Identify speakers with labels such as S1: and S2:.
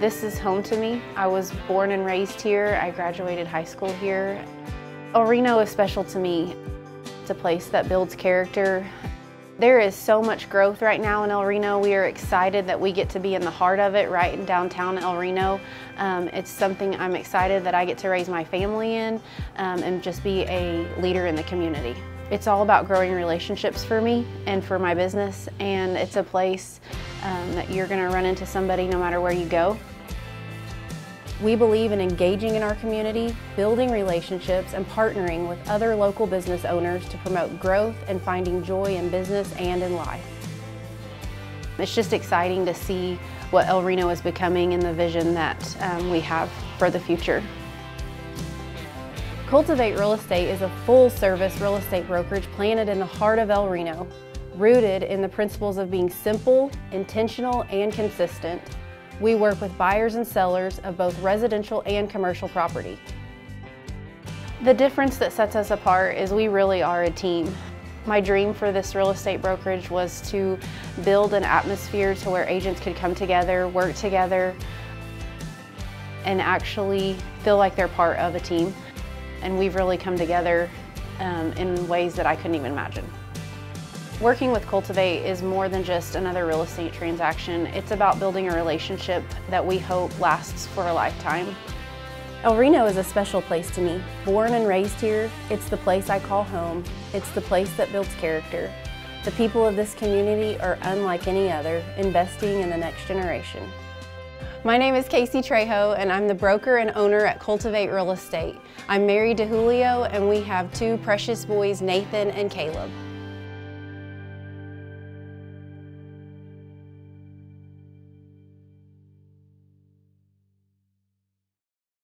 S1: This is home to me. I was born and raised here. I graduated high school here. El Reno is special to me. It's a place that builds character. There is so much growth right now in El Reno. We are excited that we get to be in the heart of it, right in downtown El Reno. Um, it's something I'm excited that I get to raise my family in um, and just be a leader in the community. It's all about growing relationships for me and for my business, and it's a place um, that you're going to run into somebody no matter where you go. We believe in engaging in our community, building relationships, and partnering with other local business owners to promote growth and finding joy in business and in life. It's just exciting to see what El Reno is becoming and the vision that um, we have for the future. Cultivate Real Estate is a full-service real estate brokerage planted in the heart of El Reno, rooted in the principles of being simple, intentional, and consistent. We work with buyers and sellers of both residential and commercial property. The difference that sets us apart is we really are a team. My dream for this real estate brokerage was to build an atmosphere to where agents could come together, work together, and actually feel like they're part of a team and we've really come together um, in ways that I couldn't even imagine. Working with Cultivate is more than just another real estate transaction. It's about building a relationship that we hope lasts for a lifetime. El Reno is a special place to me. Born and raised here, it's the place I call home. It's the place that builds character. The people of this community are unlike any other, investing in the next generation. My name is Casey Trejo and I'm the broker and owner at Cultivate Real Estate. I'm married to Julio and we have two precious boys, Nathan and Caleb.